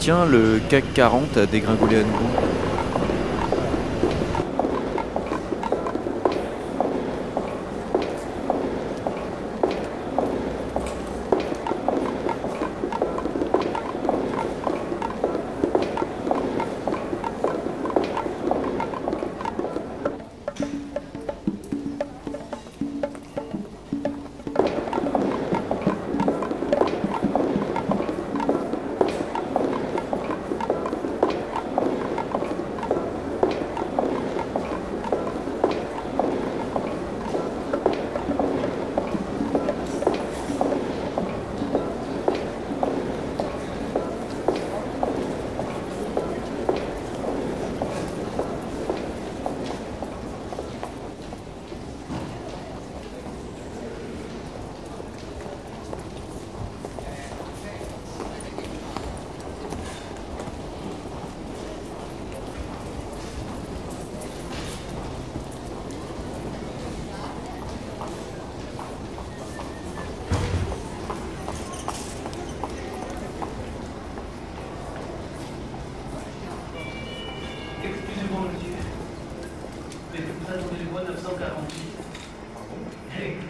Tiens, le CAC 40 a dégringolé à nouveau.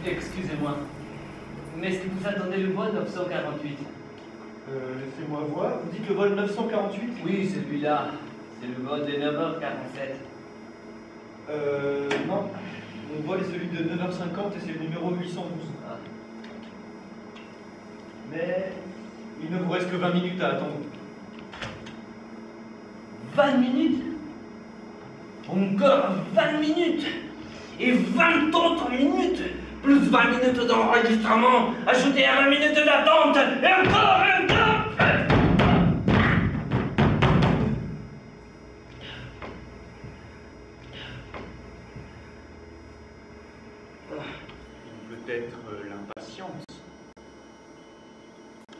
Excusez-moi. Mais est-ce que vous attendez le voie 948 Euh, Laissez-moi voir. Vous dites le vol 948 Oui, celui-là. C'est le vol de 9h47. Euh, non. Mon vol est celui de 9h50 et c'est le numéro 812. Ah. Mais il ne vous reste que 20 minutes à attendre. 20 minutes? Encore 20 minutes? Et 20 autres minutes? Plus 20 minutes d'enregistrement Ajoutez à 20 minutes d'attente Et encore, et encore Peut-être euh, l'impatience.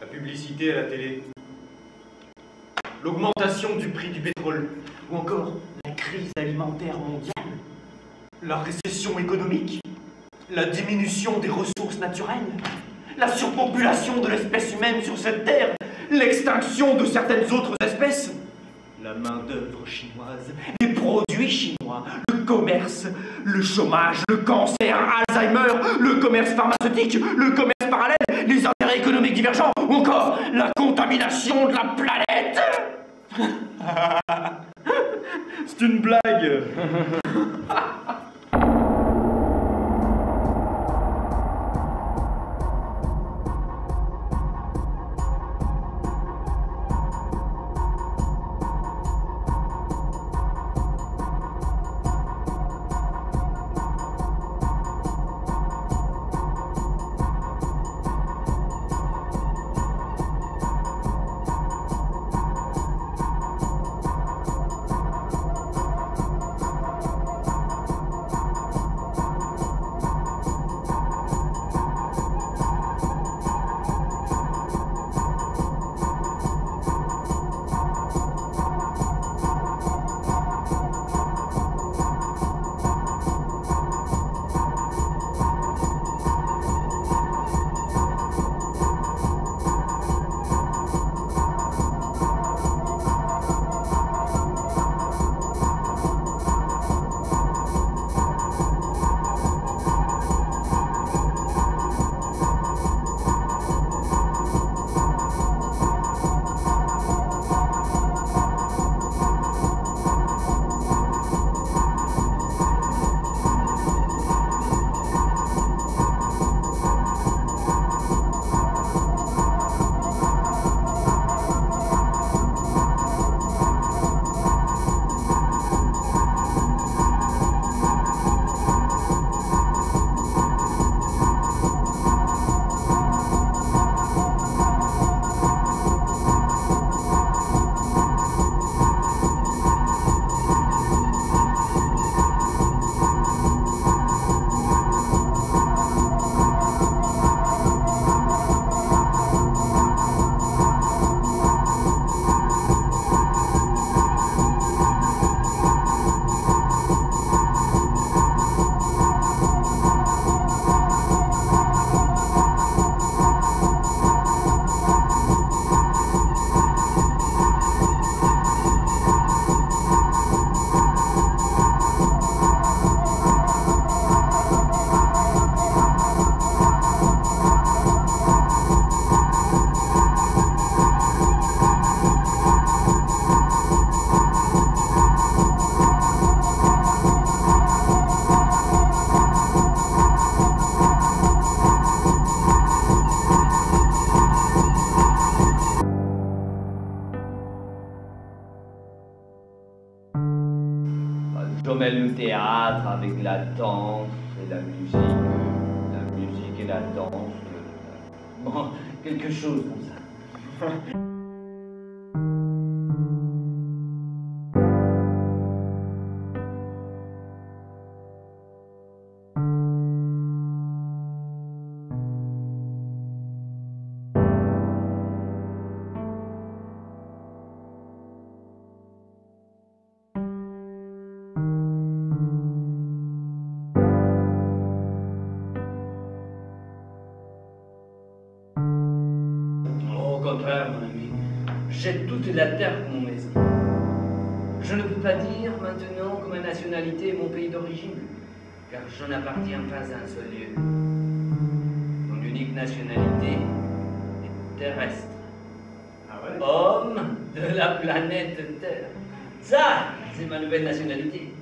La publicité à la télé. L'augmentation du prix du pétrole. Ou encore la crise alimentaire mondiale. La récession économique. La diminution des ressources naturelles. La surpopulation de l'espèce humaine sur cette terre. L'extinction de certaines autres espèces. La main-d'œuvre chinoise. Les produits chinois. Le commerce. Le chômage. Le cancer. Alzheimer. Le commerce pharmaceutique. Le commerce parallèle. Les intérêts économiques divergents. Ou encore la contamination de la planète. C'est une blague. Mêle le théâtre avec la danse et la musique. La musique et la danse. Bon, quelque chose comme ça. contraire, mon ami, jette toute la terre pour mon maison. Je ne peux pas dire maintenant que ma nationalité est mon pays d'origine, car je n'appartiens pas à un seul lieu. Mon unique nationalité est terrestre. Ah ouais? Homme de la planète Terre. Ça, c'est ma nouvelle nationalité.